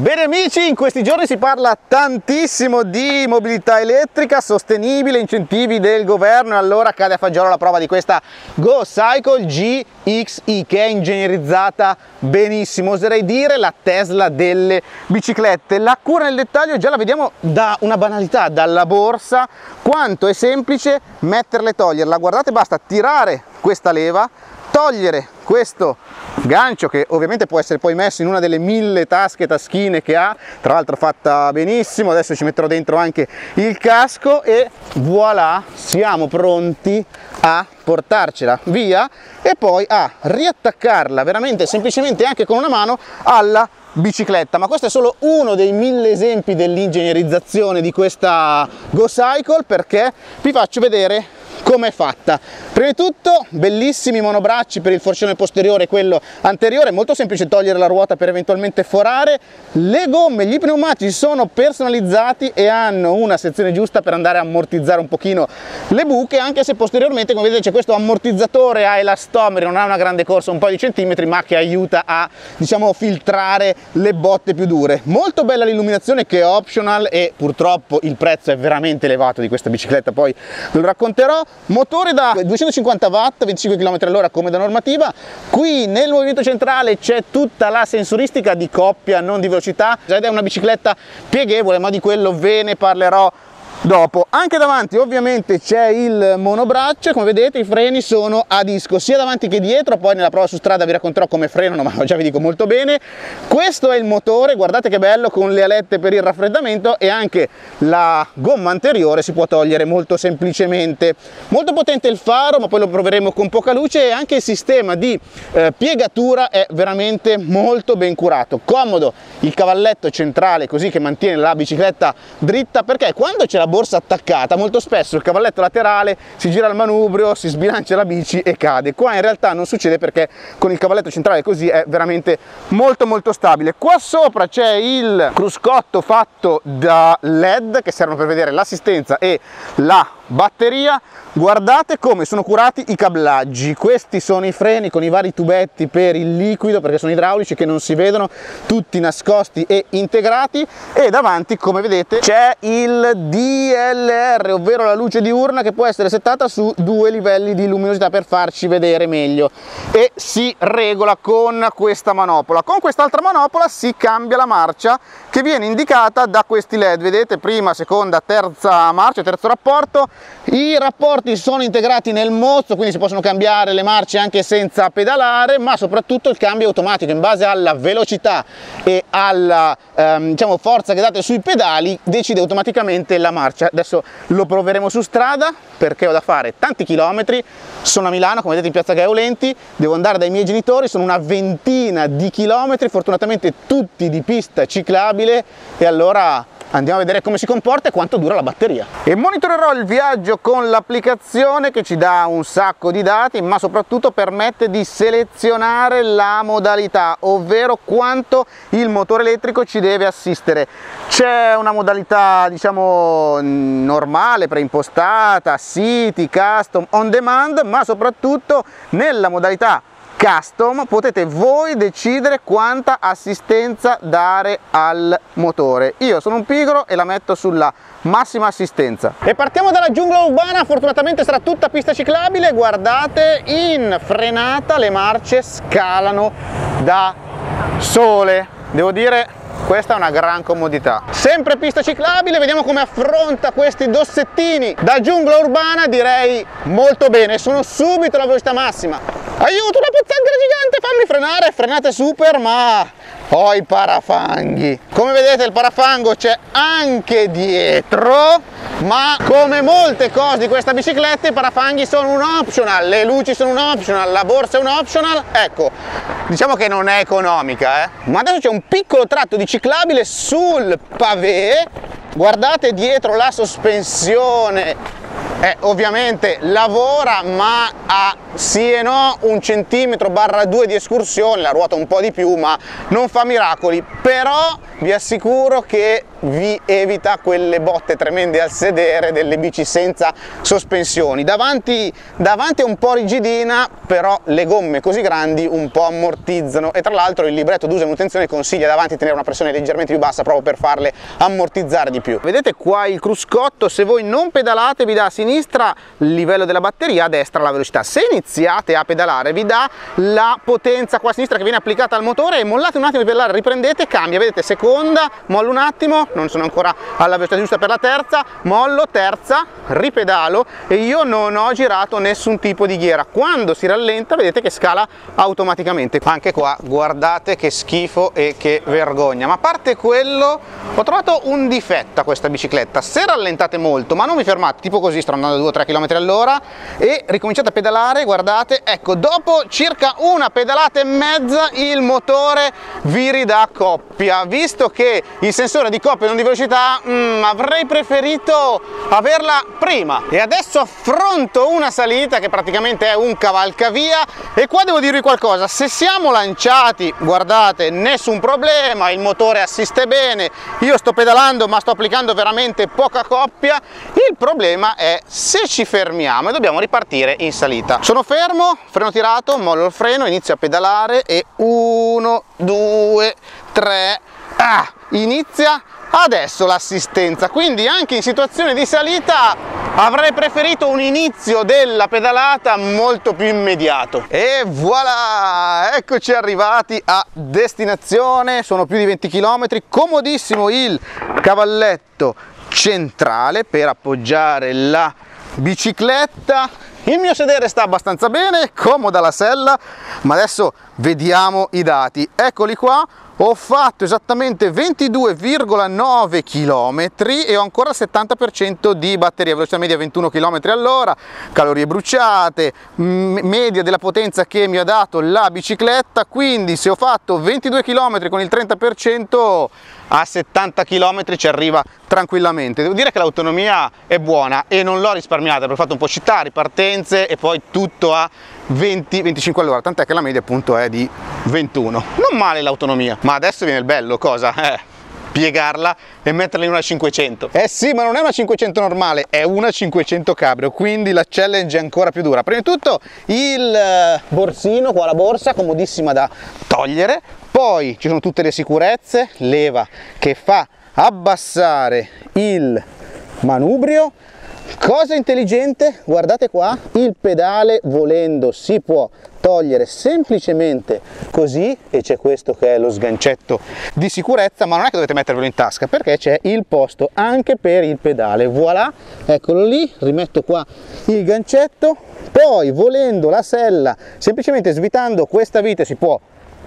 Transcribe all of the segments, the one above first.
Bene amici, in questi giorni si parla tantissimo di mobilità elettrica sostenibile, incentivi del governo e allora cade a fagiolo la prova di questa Go Cycle GXI che è ingegnerizzata benissimo, oserei dire la Tesla delle biciclette. La cura nel dettaglio già la vediamo da una banalità, dalla borsa, quanto è semplice metterla e toglierla. Guardate, basta tirare questa leva, togliere questo gancio che ovviamente può essere poi messo in una delle mille tasche taschine che ha. Tra l'altro fatta benissimo. Adesso ci metterò dentro anche il casco e voilà siamo pronti a portarcela via e poi a riattaccarla veramente semplicemente anche con una mano alla bicicletta ma questo è solo uno dei mille esempi dell'ingegnerizzazione di questa Go Cycle perché vi faccio vedere come è fatta. Prima di tutto bellissimi monobracci per il forcione posteriore e quello anteriore molto semplice togliere la ruota per eventualmente forare. Le gomme gli pneumatici sono personalizzati e hanno una sezione giusta per andare a ammortizzare un pochino le buche anche se posteriormente come vedete c'è questo ammortizzatore a elastomeri non ha una grande corsa un po' di centimetri ma che aiuta a diciamo filtrare le botte più dure. Molto bella l'illuminazione che è optional e purtroppo il prezzo è veramente elevato di questa bicicletta poi ve lo racconterò. Motore da 250 watt 25 km all'ora come da normativa. Qui nel movimento centrale c'è tutta la sensoristica di coppia non di velocità. Ed è una bicicletta pieghevole ma di quello ve ne parlerò dopo anche davanti ovviamente c'è il monobraccio. Come vedete i freni sono a disco sia davanti che dietro. Poi nella prova su strada vi racconterò come frenano ma già vi dico molto bene. Questo è il motore guardate che bello con le alette per il raffreddamento e anche la gomma anteriore si può togliere molto semplicemente. Molto potente il faro ma poi lo proveremo con poca luce. E anche il sistema di eh, piegatura è veramente molto ben curato. Comodo il cavalletto centrale così che mantiene la bicicletta dritta perché quando c'è la borsa attaccata. Molto spesso il cavalletto laterale si gira il manubrio si sbilancia la bici e cade. Qua in realtà non succede perché con il cavalletto centrale così è veramente molto molto stabile. Qua sopra c'è il cruscotto fatto da led che servono per vedere l'assistenza e la batteria guardate come sono curati i cablaggi. Questi sono i freni con i vari tubetti per il liquido perché sono idraulici che non si vedono tutti nascosti e integrati. E davanti come vedete c'è il DLR ovvero la luce diurna che può essere settata su due livelli di luminosità per farci vedere meglio. E si regola con questa manopola. Con quest'altra manopola si cambia la marcia che viene indicata da questi led vedete prima seconda terza marcia terzo rapporto i rapporti sono integrati nel mozzo, quindi si possono cambiare le marce anche senza pedalare, ma soprattutto il cambio automatico in base alla velocità e alla ehm, diciamo, forza che date sui pedali decide automaticamente la marcia. Adesso lo proveremo su strada perché ho da fare tanti chilometri, sono a Milano, come vedete in piazza Gaeolenti, devo andare dai miei genitori, sono una ventina di chilometri, fortunatamente tutti di pista ciclabile e allora andiamo a vedere come si comporta e quanto dura la batteria. E monitorerò il viaggio con l'applicazione che ci dà un sacco di dati ma soprattutto permette di selezionare la modalità ovvero quanto il motore elettrico ci deve assistere. C'è una modalità diciamo normale preimpostata city custom on demand ma soprattutto nella modalità custom potete voi decidere quanta assistenza dare al motore. Io sono un pigro e la metto sulla massima assistenza. E partiamo dalla giungla urbana fortunatamente sarà tutta pista ciclabile. Guardate in frenata le marce scalano da sole. Devo dire questa è una gran comodità. Sempre pista ciclabile vediamo come affronta questi dossettini. Da giungla urbana direi molto bene sono subito alla velocità massima aiuto una pozzanghera gigante fammi frenare. Frenate super ma ho i parafanghi. Come vedete il parafango c'è anche dietro ma come molte cose di questa bicicletta i parafanghi sono un optional le luci sono un optional la borsa è un optional. Ecco diciamo che non è economica eh? ma adesso c'è un piccolo tratto di ciclabile sul pavé. Guardate dietro la sospensione. Eh, ovviamente lavora ma ha sì e no, un centimetro barra due di escursione, la ruota un po' di più, ma non fa miracoli, però vi assicuro che vi evita quelle botte tremende al sedere delle bici senza sospensioni. Davanti, davanti è un po' rigidina, però le gomme così grandi un po' ammortizzano e tra l'altro il libretto d'uso e manutenzione consiglia davanti tenere una pressione leggermente più bassa proprio per farle ammortizzare di più. Vedete qua il cruscotto, se voi non pedalate vi dà a sinistra il livello della batteria, a destra la velocità. Se iniziate a pedalare vi dà la potenza qua a sinistra che viene applicata al motore e mollate un attimo di pedalare, riprendete, cambia, vedete seconda, mollo un attimo, non sono ancora alla velocità giusta per la terza, mollo, terza, ripedalo e io non ho girato nessun tipo di ghiera. Quando si rallenta vedete che scala automaticamente. Anche qua guardate che schifo e che vergogna. Ma a parte quello ho trovato un difetto a questa bicicletta. Se rallentate molto ma non vi fermate, tipo così sto andando 2-3 km all'ora e ricominciate a pedalare, guardate, ecco dopo circa una pedalata e mezza il motore vi ridà coppia. Visto che il sensore di coppia non di velocità mm, avrei preferito averla prima. E adesso affronto una salita che praticamente è un cavalcavia. E qua devo dirvi qualcosa. Se siamo lanciati guardate nessun problema il motore assiste bene. Io sto pedalando ma sto applicando veramente poca coppia. Il problema è se ci fermiamo e dobbiamo ripartire in salita. Sono fermo freno tirato mollo il freno inizio a pedalare e uno due tre. Ah, inizia adesso l'assistenza. Quindi anche in situazione di salita avrei preferito un inizio della pedalata molto più immediato. E voilà eccoci arrivati a destinazione. Sono più di 20 km comodissimo il cavalletto centrale per appoggiare la bicicletta il mio sedere sta abbastanza bene comoda la sella ma adesso vediamo i dati. Eccoli qua. Ho fatto esattamente 22,9 km e ho ancora il 70% di batteria, velocità media 21 km all'ora, calorie bruciate, media della potenza che mi ha dato la bicicletta, quindi se ho fatto 22 km con il 30% a 70 km ci arriva tranquillamente. Devo dire che l'autonomia è buona e non l'ho risparmiata, perché ho fatto un po' città, ripartenze e poi tutto a 20-25 all'ora, tant'è che la media appunto è di 21. Non male l'autonomia, ma adesso viene il bello, cosa? Eh, piegarla e metterla in una 500 eh sì ma non è una 500 normale è una 500 cabrio quindi la challenge è ancora più dura prima di tutto il eh, borsino qua la borsa comodissima da togliere poi ci sono tutte le sicurezze leva che fa abbassare il manubrio cosa intelligente? Guardate qua il pedale volendo si può togliere semplicemente così e c'è questo che è lo sgancetto di sicurezza ma non è che dovete mettervelo in tasca perché c'è il posto anche per il pedale. Voilà eccolo lì rimetto qua il gancetto poi volendo la sella semplicemente svitando questa vite si può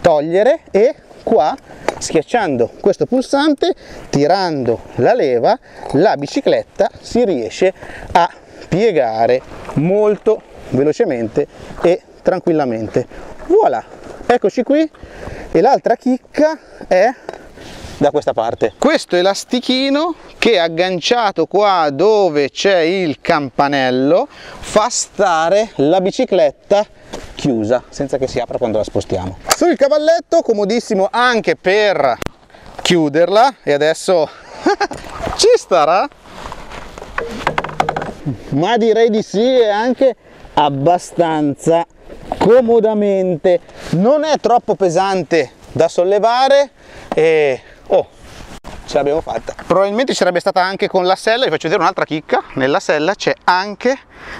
togliere e qua schiacciando questo pulsante tirando la leva la bicicletta si riesce a piegare molto velocemente e tranquillamente. Voilà eccoci qui. E l'altra chicca è da questa parte. Questo elastichino che agganciato qua dove c'è il campanello fa stare la bicicletta chiusa senza che si apra quando la spostiamo. Sul cavalletto comodissimo anche per chiuderla e adesso ci starà. Ma direi di sì e anche abbastanza comodamente. Non è troppo pesante da sollevare e oh ce l'abbiamo fatta. Probabilmente ci sarebbe stata anche con la sella vi faccio vedere un'altra chicca. Nella sella c'è anche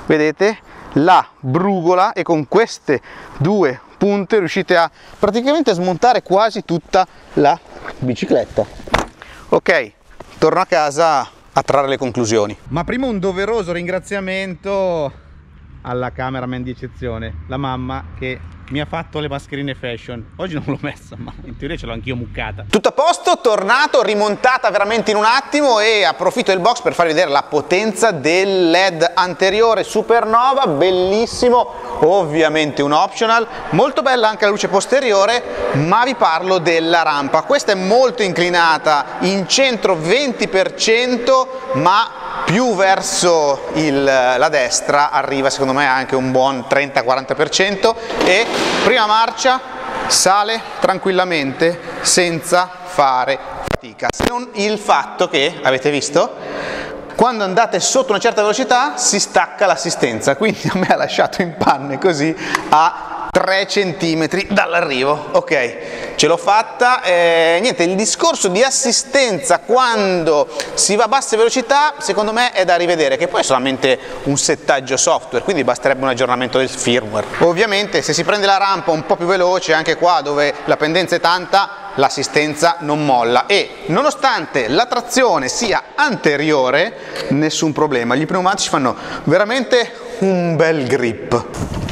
vedete la brugola e con queste due punte riuscite a praticamente smontare quasi tutta la bicicletta. Ok torno a casa a trarre le conclusioni. Ma prima un doveroso ringraziamento alla cameraman di eccezione la mamma che mi ha fatto le mascherine fashion. Oggi non l'ho messa ma in teoria ce l'ho anch'io muccata. Tutto a posto tornato rimontata veramente in un attimo e approfitto del box per farvi vedere la potenza del led anteriore supernova. Bellissimo ovviamente un optional. Molto bella anche la luce posteriore ma vi parlo della rampa. Questa è molto inclinata in centro 20% ma più verso il, la destra arriva secondo me anche un buon 30-40% e prima marcia sale tranquillamente senza fare fatica, se non il fatto che, avete visto, quando andate sotto una certa velocità si stacca l'assistenza, quindi a me ha lasciato in panne così a 3 cm dall'arrivo. Ok, ce l'ho fatta. Eh, niente, il discorso di assistenza quando si va a basse velocità, secondo me è da rivedere, che poi è solamente un settaggio software, quindi basterebbe un aggiornamento del firmware. Ovviamente se si prende la rampa un po' più veloce, anche qua dove la pendenza è tanta, l'assistenza non molla e nonostante la trazione sia anteriore, nessun problema. Gli pneumatici fanno veramente un bel grip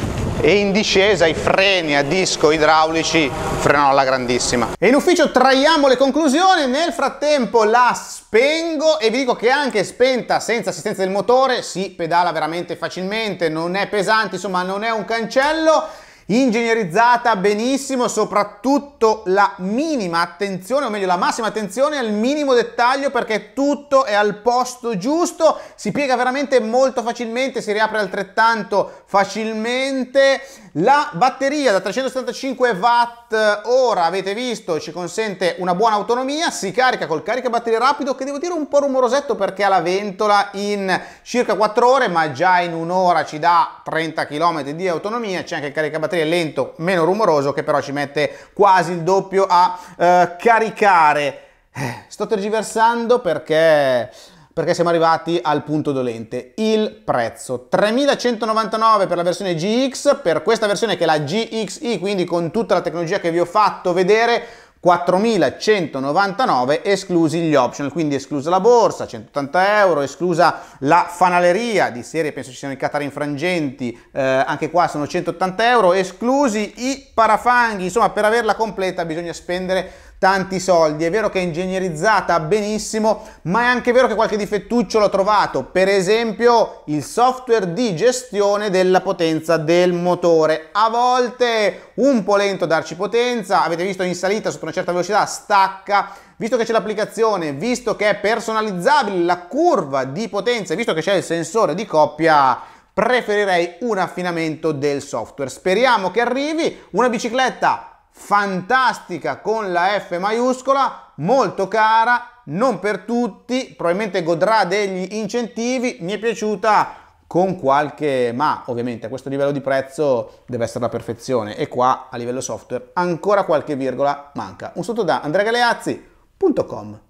e in discesa i freni a disco idraulici frenano alla grandissima. E in ufficio traiamo le conclusioni, nel frattempo la spengo e vi dico che anche spenta senza assistenza del motore si pedala veramente facilmente, non è pesante, insomma non è un cancello ingegnerizzata benissimo, soprattutto la minima attenzione, o meglio la massima attenzione al minimo dettaglio perché tutto è al posto giusto, si piega veramente molto facilmente, si riapre altrettanto facilmente. La batteria da 375 watt ora avete visto ci consente una buona autonomia, si carica col caricabatterie rapido che devo dire un po' rumorosetto perché ha la ventola in circa 4 ore ma già in un'ora ci dà 30 km di autonomia, c'è anche il caricabatterie lento, meno rumoroso, che però ci mette quasi il doppio a eh, caricare. Eh, sto tergiversando perché perché siamo arrivati al punto dolente, il prezzo. 3199 per la versione GX, per questa versione che è la GXI, quindi con tutta la tecnologia che vi ho fatto vedere, 4.199 esclusi gli optional, quindi esclusa la borsa, 180 euro, esclusa la fanaleria di serie, penso ci siano i catari infrangenti, eh, anche qua sono 180 euro, esclusi i parafanghi, insomma per averla completa bisogna spendere tanti soldi. È vero che è ingegnerizzata benissimo, ma è anche vero che qualche difettuccio l'ho trovato, per esempio il software di gestione della potenza del motore. A volte un po' lento a darci potenza, avete visto in salita sotto una certa velocità stacca, visto che c'è l'applicazione, visto che è personalizzabile la curva di potenza, visto che c'è il sensore di coppia, preferirei un affinamento del software. Speriamo che arrivi una bicicletta fantastica con la F maiuscola, molto cara, non per tutti, probabilmente godrà degli incentivi, mi è piaciuta con qualche ma ovviamente a questo livello di prezzo deve essere la perfezione. E qua a livello software ancora qualche virgola manca. Un saluto da andreagaleazzi.com